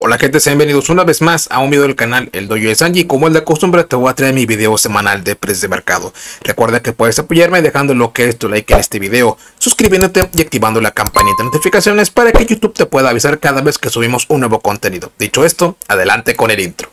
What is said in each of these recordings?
Hola gente, sean bienvenidos una vez más a un video del canal El Dojo de Sanji. Como es de costumbre, te voy a traer mi video semanal de precios de mercado. Recuerda que puedes apoyarme dejando lo que es tu like en este video, suscribiéndote y activando la campanita de notificaciones para que YouTube te pueda avisar cada vez que subimos un nuevo contenido. Dicho esto, adelante con el intro.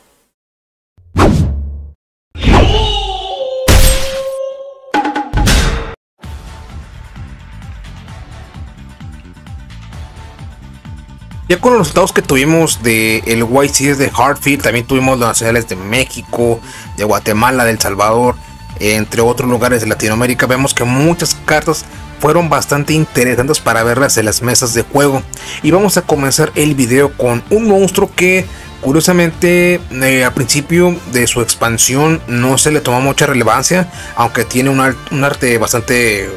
Ya con los resultados que tuvimos de el White Series de Hartfield, también tuvimos las nacionales de México, de Guatemala, de El Salvador, entre otros lugares de Latinoamérica, vemos que muchas cartas fueron bastante interesantes para verlas en las mesas de juego. Y vamos a comenzar el video con un monstruo que curiosamente eh, al principio de su expansión no se le tomó mucha relevancia, aunque tiene un arte bastante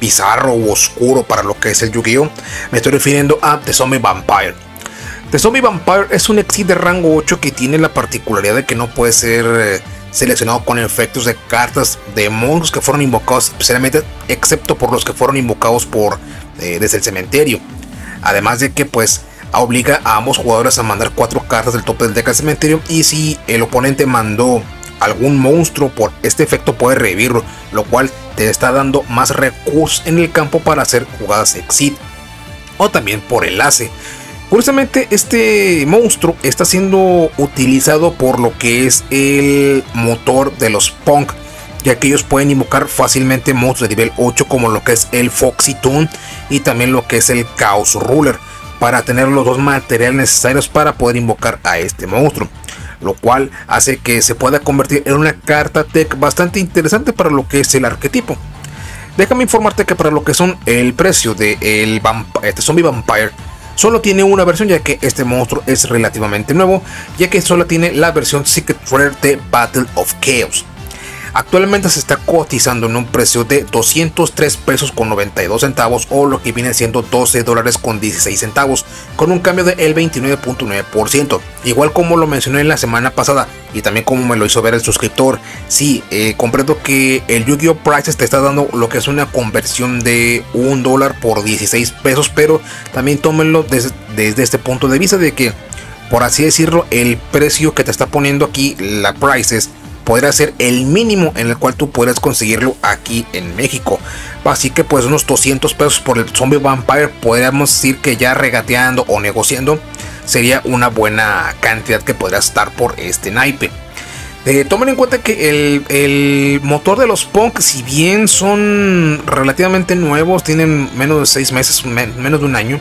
bizarro o oscuro para lo que es el Yu-Gi-Oh! Me estoy refiriendo a The Zombie Vampire. The Zombie Vampire es un exit de rango 8 que tiene la particularidad de que no puede ser eh, seleccionado con efectos de cartas de monstruos que fueron invocados especialmente excepto por los que fueron invocados por eh, desde el cementerio. Además de que pues obliga a ambos jugadores a mandar cuatro cartas del tope del deck al cementerio y si el oponente mandó algún monstruo por este efecto puede revivirlo, lo cual te está dando más recursos en el campo para hacer jugadas exit o también por enlace. Curiosamente este monstruo está siendo utilizado por lo que es el motor de los Punk, ya que ellos pueden invocar fácilmente monstruos de nivel 8 como lo que es el Foxy Toon y también lo que es el Chaos Ruler para tener los dos materiales necesarios para poder invocar a este monstruo lo cual hace que se pueda convertir en una carta tech bastante interesante para lo que es el arquetipo. Déjame informarte que para lo que son el precio de el este Zombie Vampire solo tiene una versión ya que este monstruo es relativamente nuevo ya que solo tiene la versión Secret Rare de Battle of Chaos. Actualmente se está cotizando en un precio de 203 pesos con 92 centavos o lo que viene siendo 12 dólares con 16 centavos con un cambio del 29.9%. Igual como lo mencioné en la semana pasada y también como me lo hizo ver el suscriptor, sí, eh, comprendo que el Yu-Gi-Oh! Prices te está dando lo que es una conversión de un dólar por 16 pesos, pero también tómenlo desde este punto de vista de que, por así decirlo, el precio que te está poniendo aquí la Prices podrá ser el mínimo en el cual tú puedes conseguirlo aquí en México. Así que pues unos 200 pesos por el Zombie Vampire podríamos decir que ya regateando o negociando sería una buena cantidad que podría estar por este naipe. Eh, tomen en cuenta que el, motor de los Punk, si bien son relativamente nuevos, tienen menos de 6 meses, menos de un año,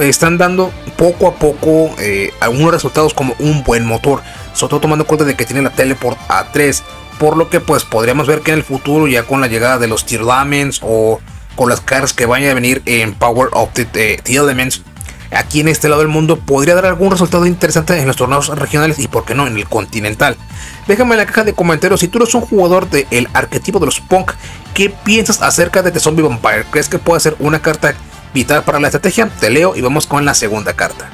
están dando poco a poco eh, algunos resultados como un buen motor sobre todo tomando en cuenta de que tiene la teleport A3, por lo que pues podríamos ver que en el futuro ya con la llegada de los Tier Laments o con las cartas que vayan a venir en Power of the, eh, Elements, aquí en este lado del mundo podría dar algún resultado interesante en los torneos regionales y por qué no en el continental. Déjame en la caja de comentarios si tú eres un jugador del arquetipo de los punk, ¿qué piensas acerca de The Zombie Vampire? ¿Crees que puede ser una carta vital para la estrategia? Te leo y vamos con la segunda carta.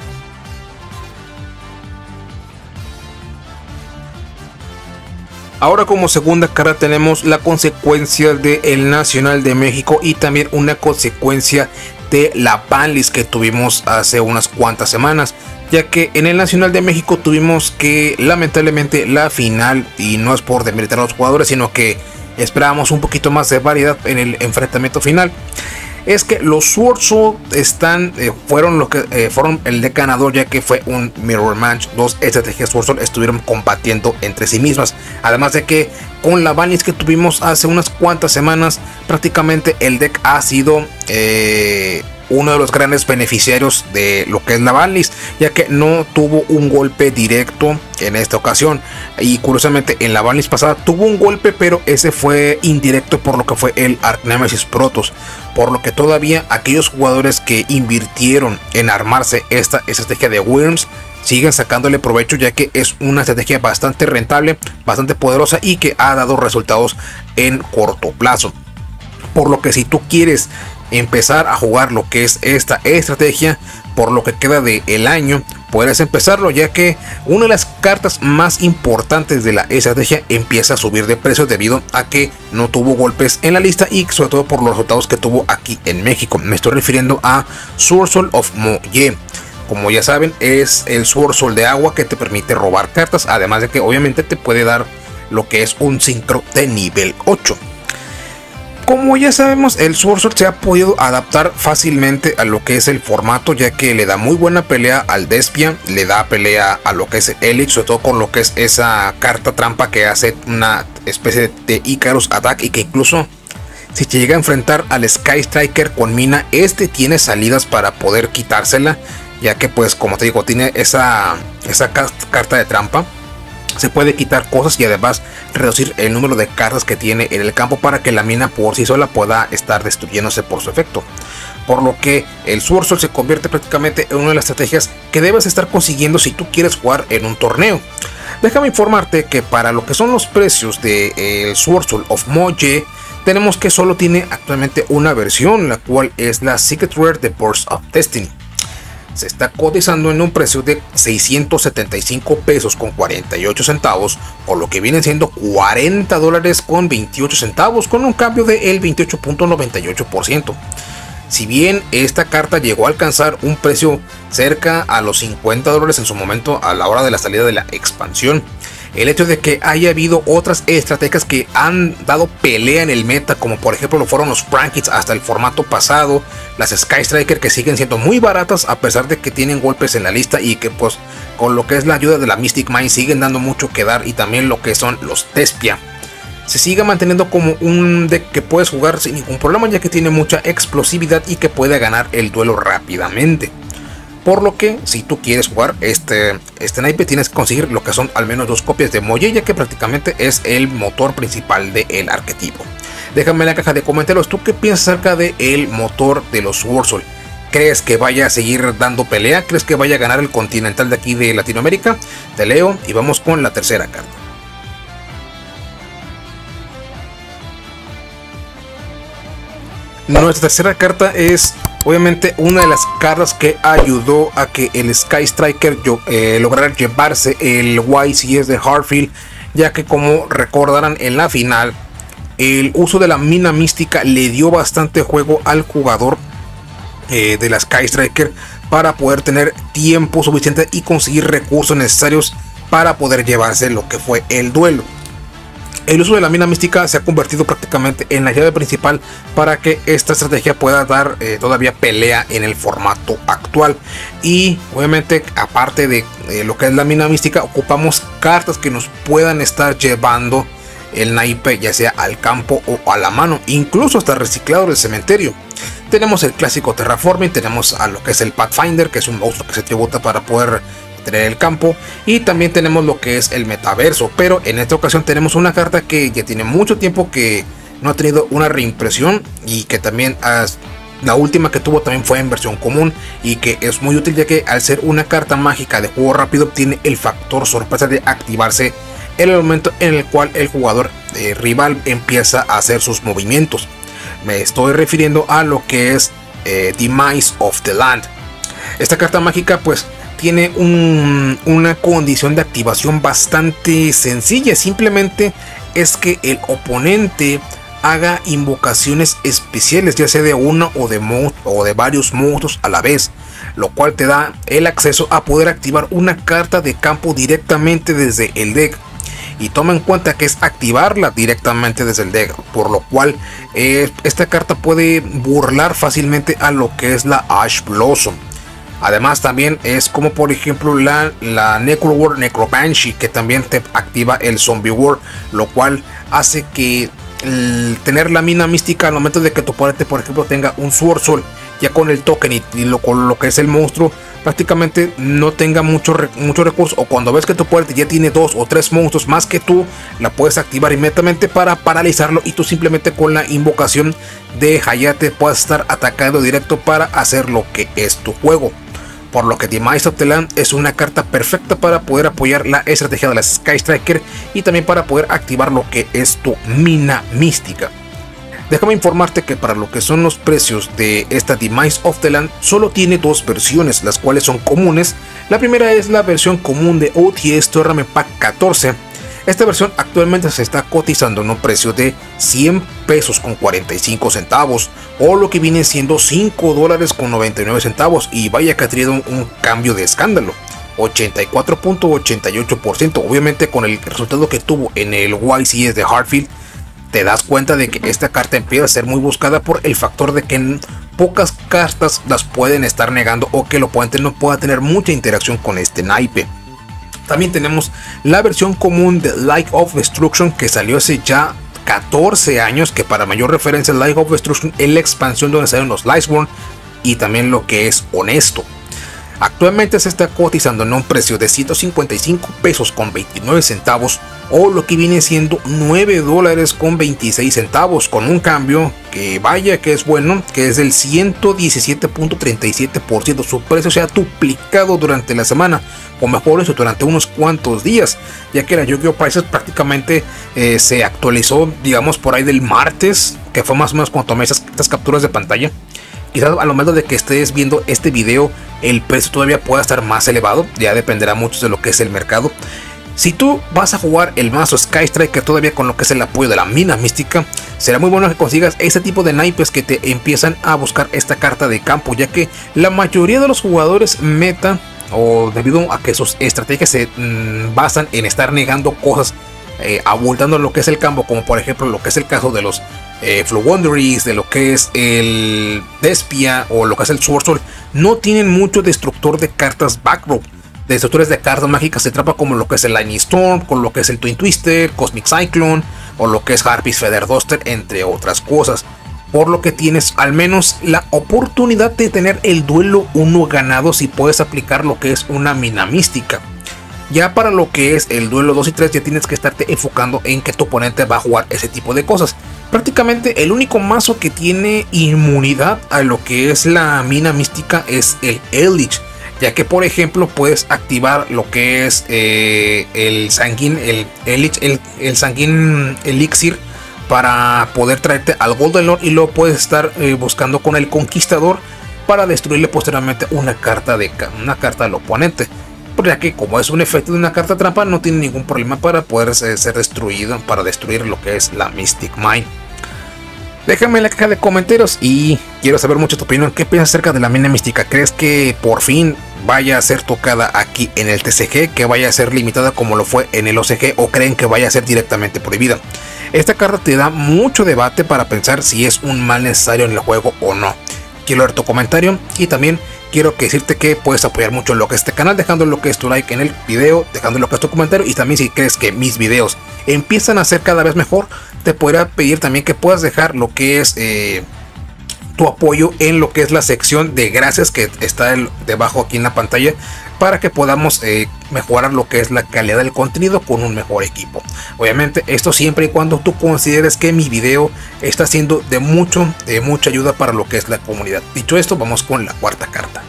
Ahora como segunda cara tenemos la consecuencia del Nacional de México y también una consecuencia de la banlist que tuvimos hace unas cuantas semanas ya que en el Nacional de México tuvimos que lamentablemente la final y no es por demeritar a los jugadores sino que esperábamos un poquito más de variedad en el enfrentamiento final es que los Sword están, eh, fueron, lo que, eh, fueron el de ganador ya que fue un Mirror Match. Dos estrategias Sword estuvieron combatiendo entre sí mismas. Además de que con la banlist que tuvimos hace unas cuantas semanas, prácticamente el deck ha sido... Eh, uno de los grandes beneficiarios de lo que es banlist, ya que no tuvo un golpe directo en esta ocasión. Y curiosamente en la banlist pasada tuvo un golpe, pero ese fue indirecto por lo que fue el Arc Nemesis Protoss. Por lo que todavía aquellos jugadores que invirtieron en armarse esta estrategia de Worms siguen sacándole provecho ya que es una estrategia bastante rentable, bastante poderosa y que ha dado resultados en corto plazo. Por lo que si tú quieres empezar a jugar lo que es esta estrategia por lo que queda de el año puedes empezarlo ya que una de las cartas más importantes de la estrategia empieza a subir de precio debido a que no tuvo golpes en la lista y sobre todo por los resultados que tuvo aquí en México me estoy refiriendo a Soul of Moye como ya saben, es el Sword Soul de agua que te permite robar cartas, además de que obviamente te puede dar lo que es un sincro de nivel 8. Como ya sabemos, el Sword se ha podido adaptar fácilmente a lo que es el formato, ya que le da muy buena pelea al Despia, le da pelea a lo que es Elix, sobre todo con lo que es esa carta trampa que hace una especie de Icarus Attack y que incluso si te llega a enfrentar al Sky Striker con mina, este tiene salidas para poder quitársela, ya que pues como te digo, tiene esa, esa carta de trampa. Se puede quitar cosas y además reducir el número de cartas que tiene en el campo para que la mina por sí sola pueda estar destruyéndose por su efecto. Por lo que el Sword se convierte prácticamente en una de las estrategias que debes estar consiguiendo si tú quieres jugar en un torneo. Déjame informarte que para lo que son los precios de el Sword of Moje, tenemos que solo tiene actualmente una versión, la cual es la Secret Rare de Burst of Destiny se está cotizando en un precio de 675 pesos con 48 centavos, por lo que vienen siendo 40 dólares con 28 centavos, con un cambio del 28.98%. Si bien esta carta llegó a alcanzar un precio cerca a los 50 dólares en su momento a la hora de la salida de la expansión, el hecho de que haya habido otras estrategias que han dado pelea en el meta, como por ejemplo lo fueron los Frankits hasta el formato pasado, las Sky Striker que siguen siendo muy baratas a pesar de que tienen golpes en la lista y que pues con lo que es la ayuda de la Mystic Mind siguen dando mucho que dar y también lo que son los Tespia. Se sigue manteniendo como un deck que puedes jugar sin ningún problema ya que tiene mucha explosividad y que puede ganar el duelo rápidamente. Por lo que si tú quieres jugar este, este naipe tienes que conseguir lo que son al menos dos copias de Moye ya que prácticamente es el motor principal del arquetipo. Déjame en la caja de comentarios tú qué piensas acerca del el motor de los Warsoul. ¿Crees que vaya a seguir dando pelea? ¿Crees que vaya a ganar el continental de aquí de Latinoamérica? Te leo y vamos con la tercera carta. Nuestra tercera carta es obviamente una de las cartas que ayudó a que el Sky Striker eh, lograra llevarse el YCS de Harfield, ya que como recordarán en la final, el uso de la mina mística le dio bastante juego al jugador eh, de la Sky Striker para poder tener tiempo suficiente y conseguir recursos necesarios para poder llevarse lo que fue el duelo. El uso de la mina mística se ha convertido prácticamente en la llave principal para que esta estrategia pueda dar eh, todavía pelea en el formato actual. Y obviamente aparte de lo que es la mina mística, ocupamos cartas que nos puedan estar llevando el naipe ya sea al campo o a la mano, incluso hasta reciclado del cementerio. Tenemos el clásico Terraforming, tenemos a lo que es el Pathfinder, que es un monstruo que se tributa para poder el campo y también tenemos lo que es el metaverso pero en esta ocasión tenemos una carta que ya tiene mucho tiempo que no ha tenido una reimpresión y que también la última que tuvo también fue en versión común y que es muy útil ya que al ser una carta mágica de juego rápido tiene el factor sorpresa de activarse en el momento en el cual el jugador eh, rival empieza a hacer sus movimientos. Me estoy refiriendo a lo que es eh, Demise of the Land. Esta carta mágica pues tiene una condición de activación bastante sencilla. Simplemente es que el oponente haga invocaciones especiales, ya sea de uno o de, o de varios monstruos a la vez, lo cual te da el acceso a poder activar una carta de campo directamente desde el deck. Y toma en cuenta que es activarla directamente desde el deck, por lo cual eh, esta carta puede burlar fácilmente a lo que es la Ash Blossom. Además también es como por ejemplo la, la Necro World Necrobanshee que también te activa el Zombie World, lo cual hace que tener la mina mística al momento de que tu oponente por ejemplo tenga un Sword Soul ya con el token y, lo, con lo que es el monstruo prácticamente no tenga mucho, mucho recurso o cuando ves que tu oponente ya tiene dos o tres monstruos más que tú la puedes activar inmediatamente para paralizarlo y tú simplemente con la invocación de Hayate puedes estar atacando directo para hacer lo que es tu juego por lo que Demise of the Land es una carta perfecta para poder apoyar la estrategia de la Sky Striker y también para poder activar lo que es tu mina mística. Déjame informarte que para lo que son los precios de esta Demise of the Land solo tiene dos versiones, las cuales son comunes. La primera es la versión común de OTS Tournament Pack 14. Esta versión actualmente se está cotizando en un precio de 100 pesos con 45 centavos o lo que viene siendo 5 dólares con 99 centavos y vaya que ha tenido un, cambio de escándalo. 84.88%. Obviamente con el resultado que tuvo en el YCS de Hartfield, te das cuenta de que esta carta empieza a ser muy buscada por el factor de que pocas cartas las pueden estar negando o que el oponente no pueda tener mucha interacción con este naipe. También tenemos la versión común de Light of Destruction que salió hace ya 14 años, que para mayor referencia Light of Destruction es la expansión donde salen los Lightsworn y también lo que es honesto. Actualmente se está cotizando en un precio de 155 pesos con 29 centavos o lo que viene siendo 9 dólares con 26 centavos con un cambio que vaya que es bueno que es del 117.37% su precio se ha duplicado durante la semana o mejor eso durante unos cuantos días ya que la Yu-Gi-Oh! Prices prácticamente eh, se actualizó digamos por ahí del martes que fue más o menos cuando tomé estas capturas de pantalla Quizás a lo menos de que estés viendo este video el precio todavía pueda estar más elevado, ya dependerá mucho de lo que es el mercado. Si tú vas a jugar el mazo Sky Striker todavía con lo que es el apoyo de la mina mística, será muy bueno que consigas este tipo de naipes que te empiezan a buscar esta carta de campo, ya que la mayoría de los jugadores meta o debido a que sus estrategias se mm, basan en estar negando cosas eh, lo que es el campo, como por ejemplo lo que es el caso de los eh, de lo que es el Despia o lo que es el Sword no tienen mucho destructor de cartas backrow. Destructores de cartas mágicas se trapa como lo que es el Lightning Storm, con lo que es el Twin Twister, Cosmic Cyclone o lo que es Harpies Feather Duster, entre otras cosas. Por lo que tienes al menos la oportunidad de tener el duelo 1 ganado si puedes aplicar lo que es una mina mística. Ya para lo que es el duelo 2 y 3 ya tienes que estarte enfocando en que tu oponente va a jugar ese tipo de cosas. Prácticamente el único mazo que tiene inmunidad a lo que es la mina mística es el Eldritch. Ya que por ejemplo puedes activar lo que es eh, el sanguín, el el, el sanguín elixir para poder traerte al Golden Lord y luego puedes estar eh, buscando con el conquistador para destruirle posteriormente una carta de una carta al oponente ya que como es un efecto de una carta trampa no tiene ningún problema para poder ser destruido, para destruir lo que es la Mystic Mine. Déjame en la caja de comentarios y quiero saber mucho tu opinión. ¿Qué piensas acerca de la mina mística? ¿Crees que por fin vaya a ser tocada aquí en el TCG? ¿Que vaya a ser limitada como lo fue en el OCG? ¿O creen que vaya a ser directamente prohibida? Esta carta te da mucho debate para pensar si es un mal necesario en el juego o no. Quiero ver tu comentario y también quiero decirte que puedes apoyar mucho lo que es este canal dejando lo que es tu like en el video, dejando lo que es tu comentario y también si crees que mis videos empiezan a ser cada vez mejor, te podría pedir también que puedas dejar lo que es eh, tu apoyo en lo que es la sección de gracias que está debajo aquí en la pantalla para que podamos eh, mejorar lo que es la calidad del contenido con un mejor equipo. Obviamente esto siempre y cuando tú consideres que mi video está siendo de mucho, de mucha ayuda para lo que es la comunidad. Dicho esto, vamos con la cuarta carta.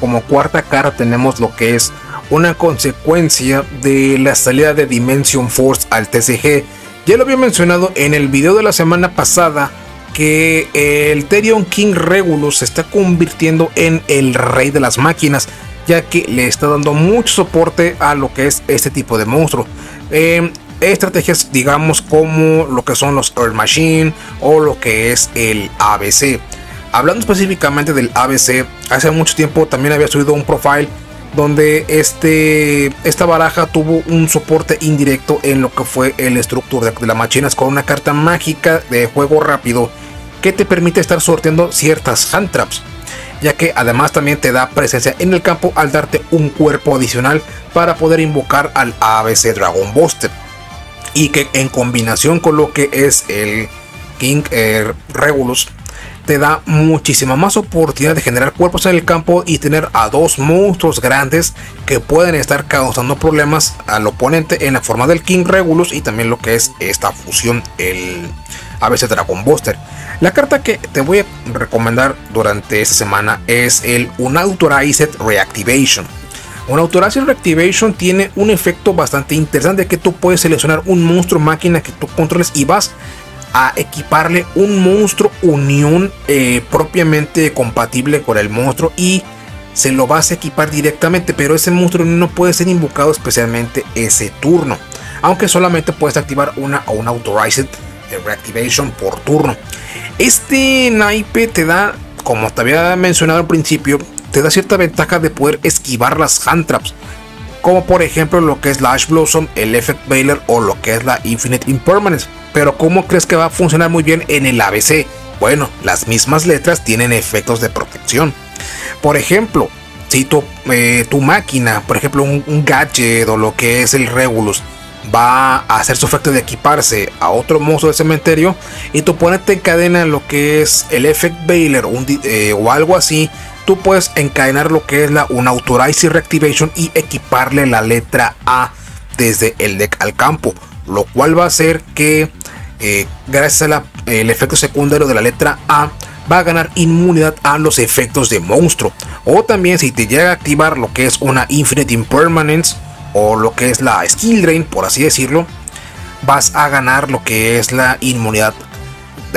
Como cuarta carta tenemos lo que es una consecuencia de la salida de Dimension Force al TCG. Ya lo había mencionado en el video de la semana pasada que el Therion King Regulus se está convirtiendo en el rey de las máquinas, ya que le está dando mucho soporte a lo que es este tipo de monstruo. Em, estrategias, digamos, como lo que son los Earth Machine o lo que es el ABC. Hablando específicamente del ABC, hace mucho tiempo también había subido un profile donde este, esta baraja tuvo un soporte indirecto en lo que fue el estructura de, las máquinas con una carta mágica de juego rápido que te permite estar sorteando ciertas hand traps ya que además también te da presencia en el campo al darte un cuerpo adicional para poder invocar al ABC Dragon Buster. Y que en combinación con lo que es el King Regulus te da muchísima más oportunidad de generar cuerpos en el campo y tener a dos monstruos grandes que pueden estar causando problemas al oponente en la forma del King Regulus y también lo que es esta fusión, el ABC Dragon Buster. La carta que te voy a recomendar durante esta semana es el Unauthorized Reactivation. Unauthorized Reactivation tiene un efecto bastante interesante que tú puedes seleccionar un monstruo máquina que tú controles y vas a equiparle un monstruo unión eh, propiamente compatible con el monstruo y se lo vas a equipar directamente, pero ese monstruo no puede ser invocado especialmente ese turno, aunque solamente puedes activar una o un Authorized Reactivation por turno. Este naipe te da, como te había mencionado al principio, te da cierta ventaja de poder esquivar las hand traps, como por ejemplo lo que es la Ash Blossom, el Effect Veiler o lo que es la Infinite Impermanence. Pero ¿cómo crees que va a funcionar muy bien en el ABC? Bueno, las mismas letras tienen efectos de protección. Por ejemplo, si tu, eh, tu máquina, por ejemplo un, gadget o lo que es el Regulus, va a hacer su efecto de equiparse a otro monstruo del cementerio y tu oponente encadena lo que es el Effect Veiler eh, o algo así, tú puedes encadenar lo que es la un Reactivation y equiparle la letra A desde el deck al campo, lo cual va a hacer que eh, gracias al efecto secundario de la letra A va a ganar inmunidad a los efectos de monstruo. O también si te llega a activar lo que es una Infinite Impermanence o lo que es la Skill Drain, por así decirlo, vas a ganar lo que es la inmunidad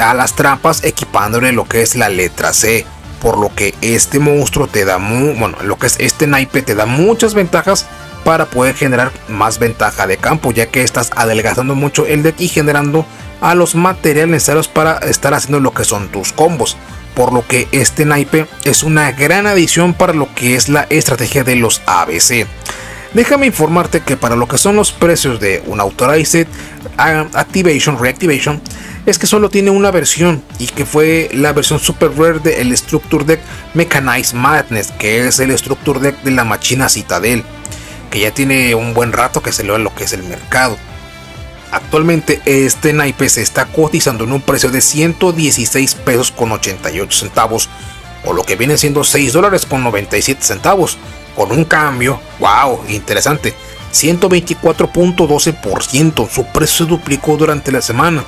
a las trampas equipándole lo que es la letra C. Por lo que este monstruo te da bueno, lo que es este naipe te da muchas ventajas para poder generar más ventaja de campo, ya que estás adelgazando mucho el deck y generando a los materiales necesarios para estar haciendo lo que son tus combos. Por lo que este naipe es una gran adición para lo que es la estrategia de los ABC. Déjame informarte que para lo que son los precios de un Authorized Activation, Reactivation, es que solo tiene una versión y que fue la versión super rare del Structure Deck Mechanized Madness, que es el Structure Deck de la Machina Citadel, que ya tiene un buen rato que se lo en lo que es el mercado. Actualmente este naipe se está cotizando en un precio de 116 pesos con 88 centavos o lo que viene siendo 6 dólares con 97 centavos con un cambio, wow, interesante, 124.12%, su precio se duplicó durante la semana.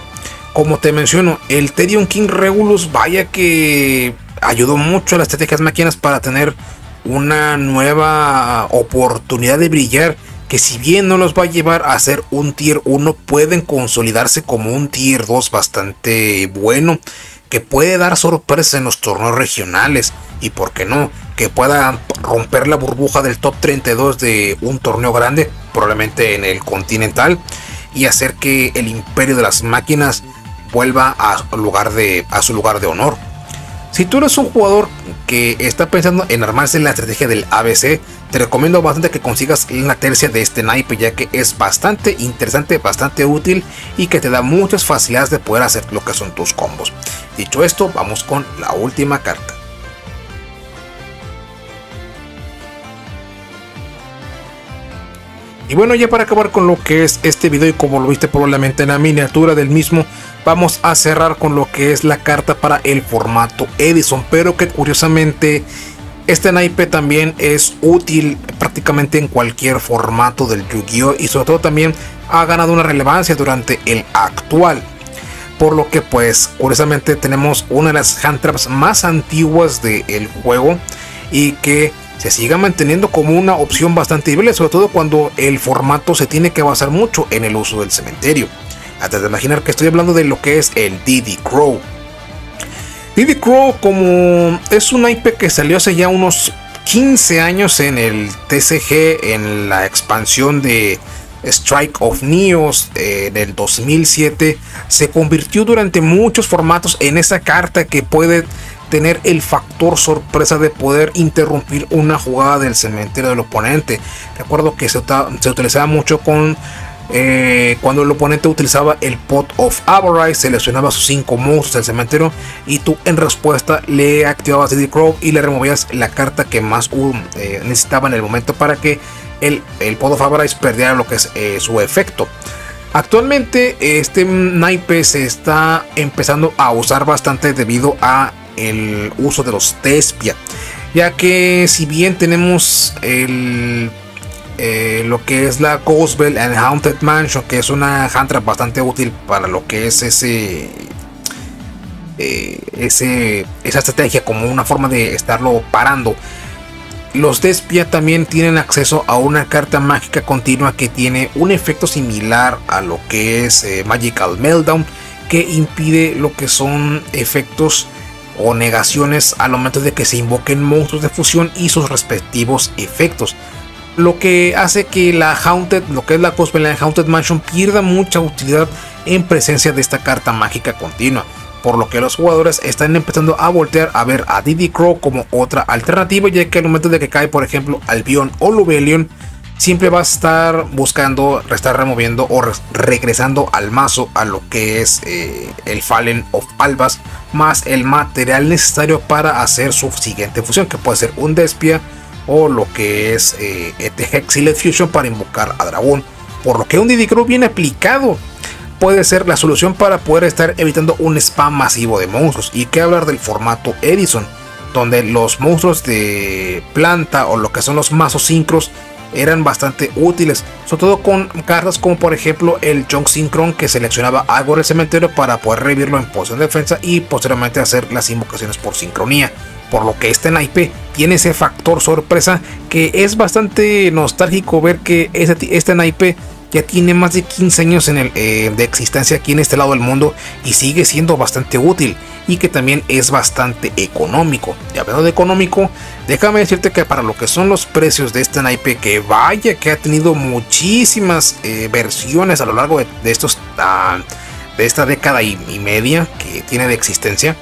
Como te menciono, el Therion King Regulus vaya que ayudó mucho a las estrategias máquinas para tener una nueva oportunidad de brillar que si bien no los va a llevar a ser un tier 1, pueden consolidarse como un tier 2 bastante bueno, que puede dar sorpresas en los torneos regionales. Y por qué no, que pueda romper la burbuja del top 32 de un torneo grande, probablemente en el continental, y hacer que el imperio de las máquinas vuelva a, su lugar de honor. Si tú eres un jugador que está pensando en armarse en la estrategia del ABC, te recomiendo bastante que consigas la tercia de este naipe ya que es bastante interesante, bastante útil y que te da muchas facilidades de poder hacer lo que son tus combos. Dicho esto, vamos con la última carta. Y bueno, ya para acabar con lo que es este video y como lo viste probablemente en la miniatura del mismo, vamos a cerrar con lo que es la carta para el formato Edison, pero que curiosamente este naipe también es útil prácticamente en cualquier formato del Yu-Gi-Oh! y sobre todo también ha ganado una relevancia durante el actual. Por lo que pues curiosamente tenemos una de las hand traps más antiguas del juego y que se siga manteniendo como una opción bastante viable, sobre todo cuando el formato se tiene que basar mucho en el uso del cementerio. Antes de imaginar que estoy hablando de lo que es el Diddy Crow. Diddy Crow como es un IP que salió hace ya unos 15 años en el TCG, en la expansión de Strike of Neos en el 2007, se convirtió durante muchos formatos en esa carta que puede tener el factor sorpresa de poder interrumpir una jugada del cementerio del oponente. Recuerdo que se, utilizaba mucho con eh, cuando el oponente utilizaba el pot of Avarice, seleccionaba sus 5 monstruos del cementerio y tú en respuesta le activabas el Crow y le removías la carta que más eh, necesitaba en el momento para que el, el pot of Avarice perdiera lo que es eh, su efecto. Actualmente este naipe se está empezando a usar bastante debido a el uso de los Tespia, ya que si bien tenemos el eh, lo que es la Ghostbell and Haunted Mansion, que es una hand bastante útil para lo que es ese, eh, ese esa estrategia como una forma de estarlo parando. Los Despia también tienen acceso a una carta mágica continua que tiene un efecto similar a lo que es eh, Magical Meltdown, que impide lo que son efectos o negaciones al momento de que se invoquen monstruos de fusión y sus respectivos efectos. Lo que hace que la Haunted, lo que es la cosplay de Haunted Mansion pierda mucha utilidad en presencia de esta carta mágica continua. Por lo que los jugadores están empezando a voltear a ver a Diddy Crow como otra alternativa, ya que al momento de que cae, por ejemplo, Albion o Lubelion, siempre va a estar buscando, estar removiendo o regresando al mazo a lo que es eh, el Fallen of Albas, más el material necesario para hacer su siguiente fusión, que puede ser un Despia o lo que es eh, este Fusion para invocar a Dragón. Por lo que un Didicro bien aplicado puede ser la solución para poder estar evitando un spam masivo de monstruos. Y que hablar del formato Edison, donde los monstruos de planta o lo que son los mazos sincros eran bastante útiles, sobre todo con cartas como por ejemplo el Junk Synchron que seleccionaba algo del cementerio para poder revivirlo en posición de defensa y posteriormente hacer las invocaciones por sincronía. Por lo que este naipe tiene ese factor sorpresa que es bastante nostálgico ver que este, este naipe ya tiene más de 15 años eh, de existencia aquí en este lado del mundo y sigue siendo bastante útil y que también es bastante económico. Y hablando de económico, déjame decirte que para lo que son los precios de este naipe, que vaya que ha tenido muchísimas eh, versiones a lo largo de, estos ah, de esta década y, media que tiene de existencia.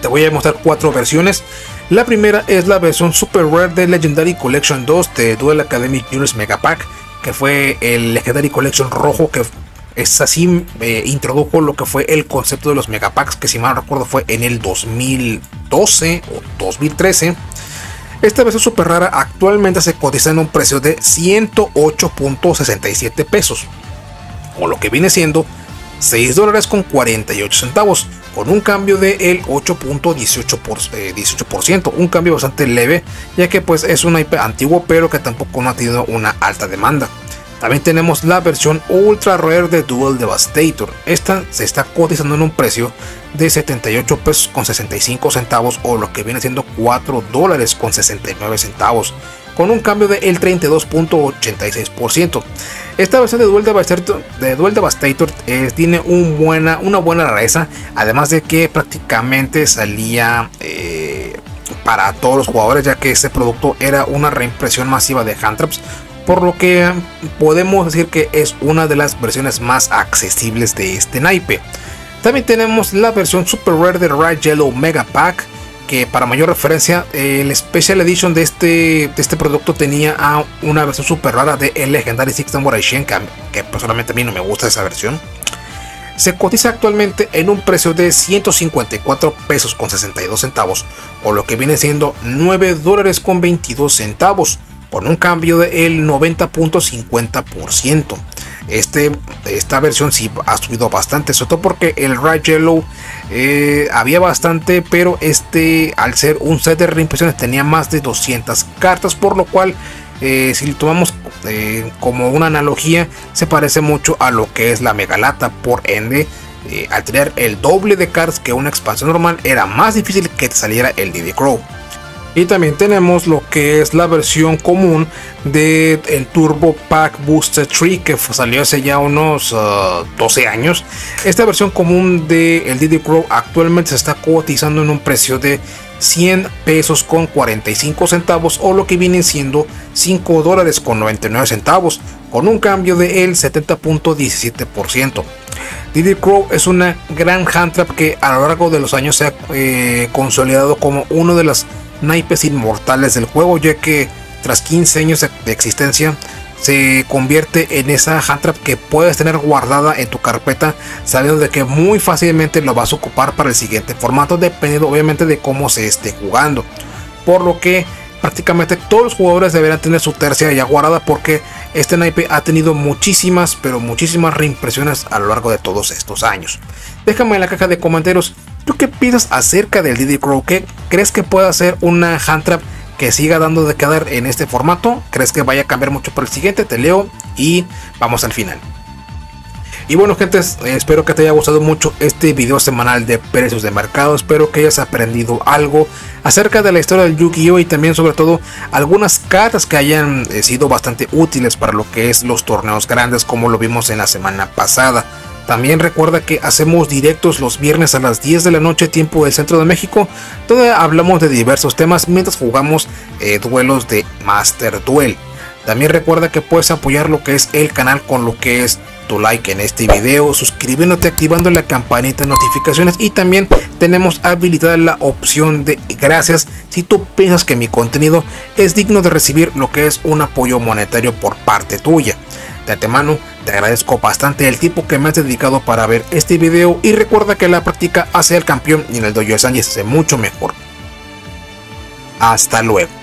Te voy a mostrar cuatro versiones. La primera es la versión Super Rare de Legendary Collection 2 de Duel Academy Juniors Mega Pack, que fue el Legendary Collection rojo que es así, eh, introdujo lo que fue el concepto de los megapacks, que si mal recuerdo fue en el 2012 o 2013. Esta versión super rara actualmente se cotiza en un precio de 108.67 pesos, o lo que viene siendo 6 dólares con 48 centavos, con un cambio del de 8.18%, eh, un cambio bastante leve, ya que pues es un IP antiguo, pero que tampoco no ha tenido una alta demanda. También tenemos la versión Ultra Rare de Dual Devastator. Esta se está cotizando en un precio de 78 pesos con 65 centavos o lo que viene siendo 4 dólares con 69 centavos con un cambio del 32.86%. Esta versión de Duel Devastator, de eh, tiene buena, una buena rareza, además de que prácticamente salía eh, para todos los jugadores, ya que este producto era una reimpresión masiva de Handtraps por lo que podemos decir que es una de las versiones más accesibles de este naipe. También tenemos la versión Super Rare de Red Yellow Mega Pack, que para mayor referencia, el Special Edition de este, de este producto tenía una versión super rara de el Legendary Six Samurai Shenkan, que personalmente a mí no me gusta esa versión. Se cotiza actualmente en un precio de 154 pesos con 62 centavos, o lo que viene siendo 9 dólares con 22 centavos con un cambio del 90.50%. Este, esta versión sí ha subido bastante, sobre todo porque el Red Yellow eh, había bastante, pero este al ser un set de reimpresiones tenía más de 200 cartas, por lo cual eh, si lo tomamos eh, como una analogía se parece mucho a lo que es la Megalata, por ende al tener el doble de cartas que una expansión normal era más difícil que te saliera el Diddy Crow. Y también tenemos lo que es la versión común de el Turbo Pack Booster Tree que salió hace ya unos 12 ah, años. Esta versión común de el Diddy Crow actualmente se está cotizando en un precio de 100 pesos con 45 centavos o lo que viene siendo 5 dólares con 99 centavos con un cambio de el 70.17%. Diddy Crow es una gran hand trap que a lo largo de los años se ha eh, consolidado como uno de las naipes inmortales del juego, ya que tras 15 años de existencia se convierte en esa hand trap que puedes tener guardada en tu carpeta sabiendo de que muy fácilmente lo vas a ocupar para el siguiente formato dependiendo obviamente de cómo se esté jugando. Por lo que prácticamente todos los jugadores deberán tener su tercia ya guardada porque este naipe ha tenido muchísimas pero muchísimas reimpresiones a lo largo de todos estos años. Déjame en la caja de comentarios ¿Tú qué piensas acerca del Diddy Crow? ¿Qué crees que pueda ser una hand trap que siga dando de quedar en este formato? ¿Crees que vaya a cambiar mucho por el siguiente? Te leo y vamos al final. Y bueno, gente, espero que te haya gustado mucho este video semanal de precios de mercado. Espero que hayas aprendido algo acerca de la historia del Yu-Gi-Oh! y también, sobre todo, algunas cartas que hayan eh, sido bastante útiles para lo que es los torneos grandes, como lo vimos en la semana pasada. También recuerda que hacemos directos los viernes a las 10 de la noche tiempo del centro de México, donde hablamos de diversos temas mientras jugamos eh, duelos de Master Duel. También recuerda que puedes apoyar lo que es el canal con lo que es tu like en este video, suscribiéndote, activando la campanita de notificaciones y también tenemos habilitada la opción de gracias si tú piensas que mi contenido es digno de recibir lo que es un apoyo monetario por parte tuya. De antemano, te agradezco bastante el tiempo que me has dedicado para ver este video y recuerda que la práctica hace al campeón y en el dojo de Sánchez hace mucho mejor. Hasta luego.